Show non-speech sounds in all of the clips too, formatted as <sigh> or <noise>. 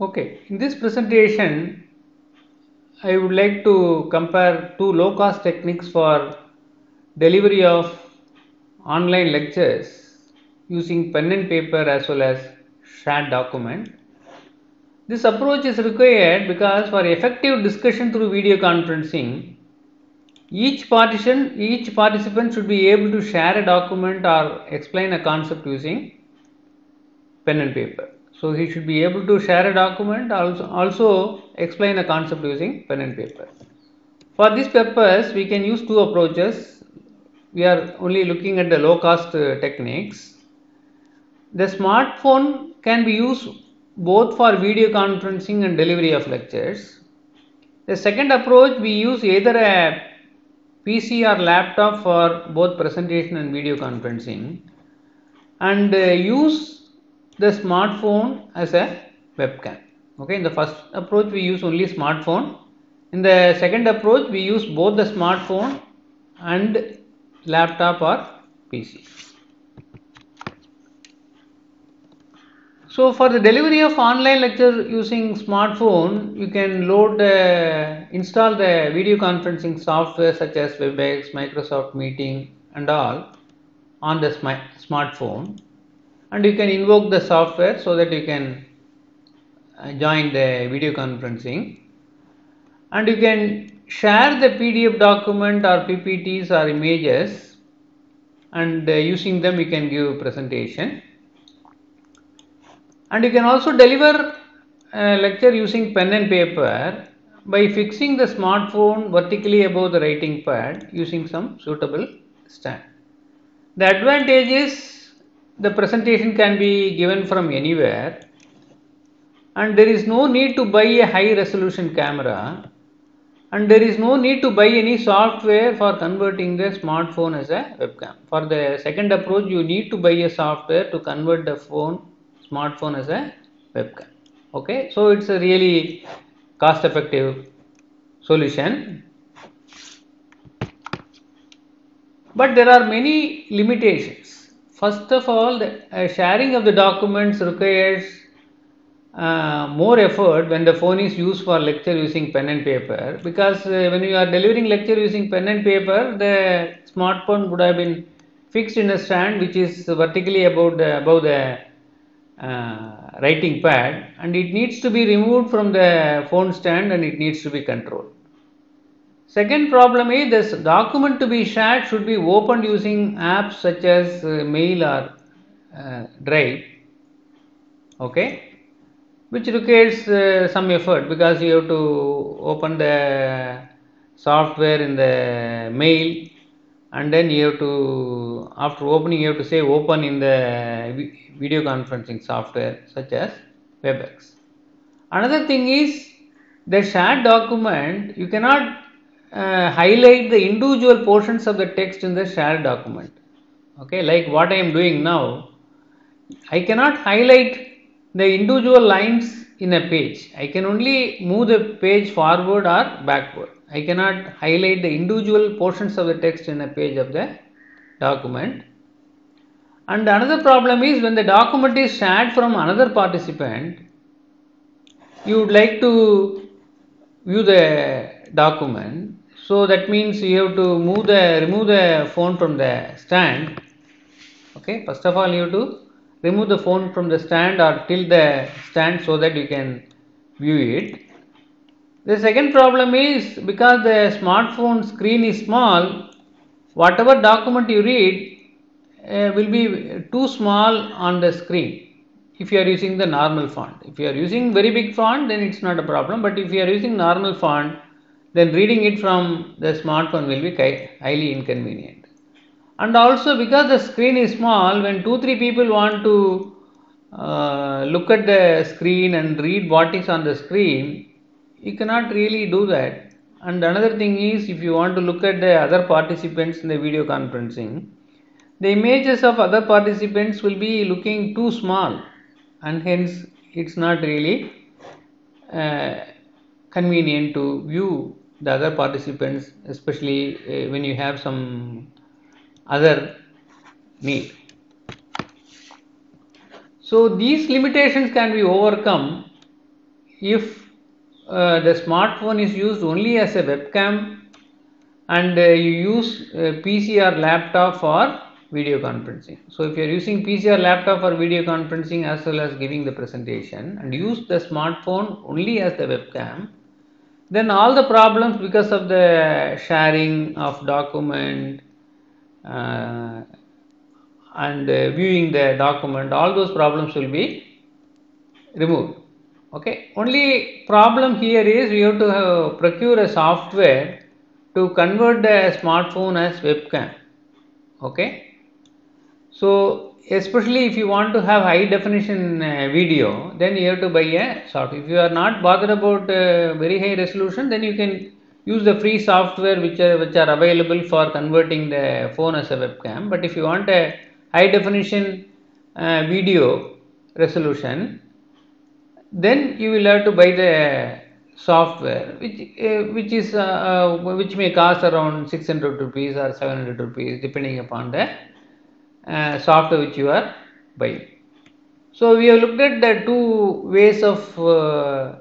Okay, in this presentation, I would like to compare two low cost techniques for delivery of online lectures using pen and paper as well as shared document. This approach is required because for effective discussion through video conferencing, each partition, each participant should be able to share a document or explain a concept using pen and paper. So he should be able to share a document also also explain a concept using pen and paper. For this purpose, we can use two approaches. We are only looking at the low cost uh, techniques. The smartphone can be used both for video conferencing and delivery of lectures. The second approach we use either a PC or laptop for both presentation and video conferencing and uh, use the smartphone as a webcam. Okay, in the first approach we use only smartphone. In the second approach we use both the smartphone and laptop or PC. So for the delivery of online lecture using smartphone, you can load, uh, install the video conferencing software such as WebEx, Microsoft Meeting and all on the smartphone and you can invoke the software so that you can uh, join the video conferencing. And you can share the PDF document or PPTs or images. And uh, using them you can give presentation. And you can also deliver a lecture using pen and paper. By fixing the smartphone vertically above the writing pad using some suitable stand. The advantage is the presentation can be given from anywhere. And there is no need to buy a high resolution camera. And there is no need to buy any software for converting the smartphone as a webcam. For the second approach you need to buy a software to convert the phone smartphone as a webcam. Okay? So it's a really cost effective solution. But there are many limitations first of all the uh, sharing of the documents requires uh, more effort when the phone is used for lecture using pen and paper because uh, when you are delivering lecture using pen and paper the smartphone would have been fixed in a stand which is vertically above the above the uh, writing pad and it needs to be removed from the phone stand and it needs to be controlled. Second problem is this document to be shared should be opened using apps such as uh, mail or uh, drive. Okay? Which requires uh, some effort because you have to open the software in the mail and then you have to after opening you have to say open in the video conferencing software such as webex. Another thing is the shared document you cannot uh, highlight the individual portions of the text in the shared document okay like what i am doing now i cannot highlight the individual lines in a page i can only move the page forward or backward I cannot highlight the individual portions of the text in a page of the document. And another problem is when the document is shared from another participant, you would like to view the document. So that means you have to move the remove the phone from the stand. Okay, first of all you have to remove the phone from the stand or tilt the stand so that you can view it the second problem is because the smartphone screen is small, whatever document you read uh, will be too small on the screen if you are using the normal font. If you are using very big font then it's not a problem but if you are using normal font then reading it from the smartphone will be highly inconvenient. And also because the screen is small when 2-3 people want to uh, look at the screen and read what is on the screen you cannot really do that and another thing is if you want to look at the other participants in the video conferencing the images of other participants will be looking too small and hence it's not really uh, convenient to view the other participants especially uh, when you have some other need so these limitations can be overcome if uh, the smartphone is used only as a webcam and uh, you use PC or laptop for video conferencing. So if you are using PC or laptop for video conferencing as well as giving the presentation and use the smartphone only as the webcam, then all the problems because of the sharing of document uh, and uh, viewing the document, all those problems will be removed. Okay. Only problem here is we have to have, procure a software to convert the smartphone as webcam. Okay. So, especially if you want to have high definition uh, video, then you have to buy a software. If you are not bothered about uh, very high resolution, then you can use the free software which are, which are available for converting the phone as a webcam. But if you want a high definition uh, video resolution, then you will have to buy the software which uh, which is uh, uh, which may cost around 600 rupees or 700 rupees depending upon the uh, software which you are buying. So we have looked at the two ways of uh,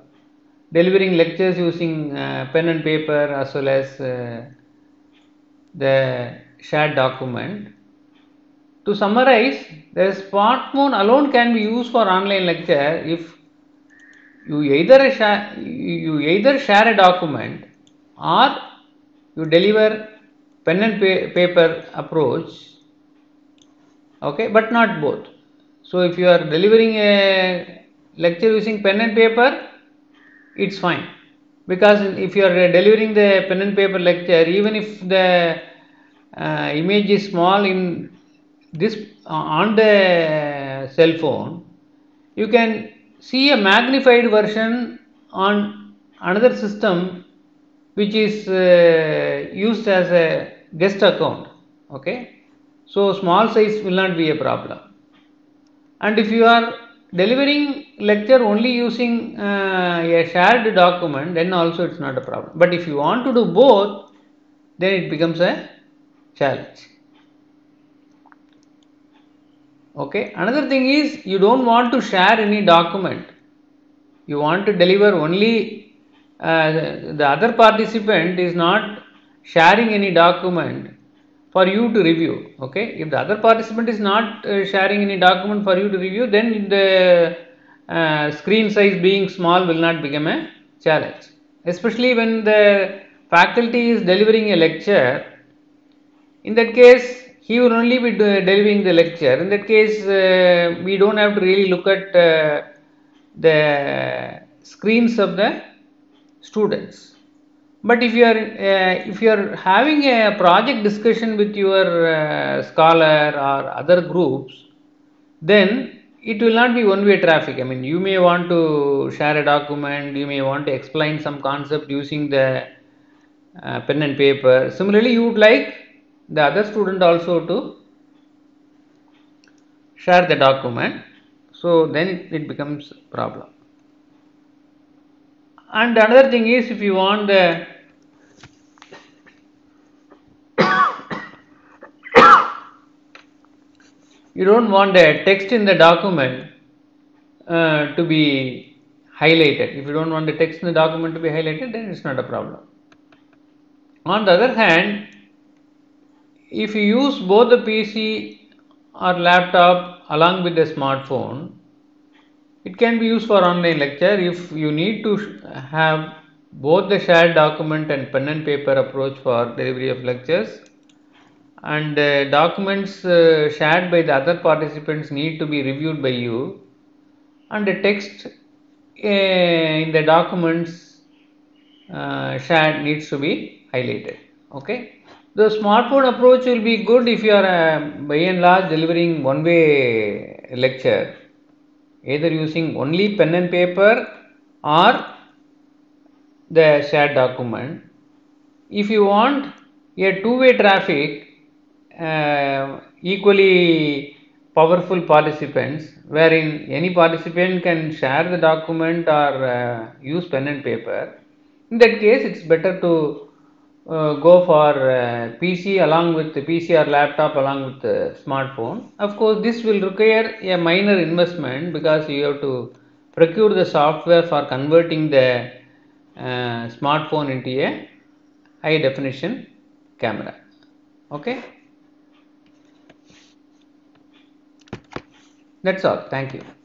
delivering lectures using uh, pen and paper as well as uh, the shared document. To summarize, the smartphone alone can be used for online lecture if you either share, you either share a document or you deliver pen and pa- paper approach okay but not both. So if you are delivering a lecture using pen and paper it's fine. Because if you are delivering the pen and paper lecture even if the uh, image is small in this uh, on the cell phone you can see a magnified version on another system which is uh, used as a guest account. Okay so small size will not be a problem. And if you are delivering lecture only using uh, a shared document then also it's not a problem. But if you want to do both then it becomes a challenge. Okay? Another thing is you don't want to share any document. You want to deliver only uh, the other participant is not sharing any document for you to review okay? If the other participant is not uh, sharing any document for you to review then the uh, screen size being small will not become a challenge. Especially when the faculty is delivering a lecture in that case he will only be delivering the lecture. In that case uh, we don't have to really look at uh, the screens of the students but if you are uh, if you are having a project discussion with your uh, scholar or other groups then it will not be one way traffic. I mean you may want to share a document you may want to explain some concept using the uh, pen and paper. Similarly you would like the other student also to share the document. So then it, it becomes problem and another thing is if you want the <coughs> you don't want the text in the document uh, to be highlighted. If you don't want the text in the document to be highlighted then it's not a problem. On the other hand if you use both the pc or laptop along with the smartphone it can be used for online lecture. If you need to have both the shared document and pen and paper approach for delivery of lectures and uh, documents uh, shared by the other participants need to be reviewed by you and the text uh, in the documents uh, shared needs to be highlighted. Okay? The smartphone approach will be good if you are uh, by and large delivering one way lecture either using only pen and paper or the shared document. If you want a two way traffic, uh, equally powerful participants, wherein any participant can share the document or uh, use pen and paper, in that case, it's better to uh, go for uh, PC along with PC or laptop along with the smartphone. Of course, this will require a minor investment because you have to procure the software for converting the uh, smartphone into a high definition camera. Okay. That's all. Thank you.